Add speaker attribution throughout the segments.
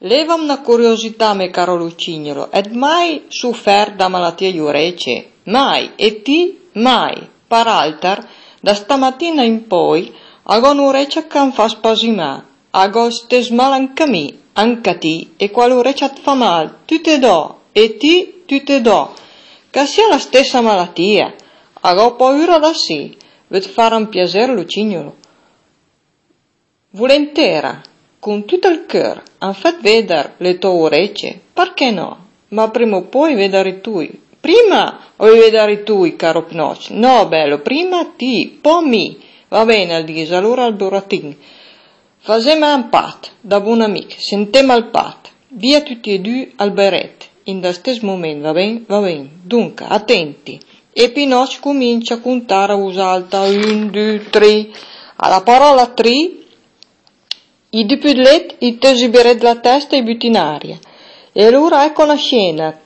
Speaker 1: Levam una curiosità, caro Lucignolo, ed mai sofferto da malattia iurece? Mai, e ti? Mai. Paraltar, da stamattina in poi, ago un'orecchia che fa spasimà, ago stes mal anche me, anche ti, e quale orecchia ti fa mal, tu te do, e ti, tu te do, che sia la stessa malattia, ago paura da sì, ved fare un piacere Lucignolo. Volentera, con tutto il cuore, han fatto vedere le tue orecchie, perché no? Ma prima o poi vedrai tu. Prima vuoi vedere tu, caro Pnoc? No, bello, prima ti, poi mi. Va bene, Aldisa, allora al buratin. Fasema un pat, da buon amico, sentema il pat. Via tutti e due al beret. In da stesso momento, va bene? Va bene. Dunque, attenti. E Pinoc comincia a contare a usalta. Un, due, tre. Alla parola tre i due pudlet i tesiberet la testa e butti in aria. E allora ecco la scena,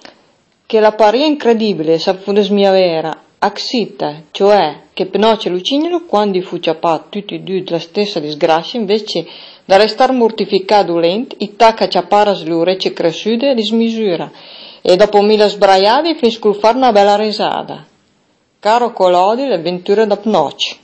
Speaker 1: che la paria incredibile, s'affudes mia vera, axita, cioè che Pinocchio e Lucignolo, quando fu ciappato tutti e due della stessa disgrazia, invece da restar mortificato lent, i tacca ciapparas le orecchie cresciute e dismisura, e dopo mille sbraiate finiscono fare una bella risata. Caro Colodi, le avventure da Pinocchio.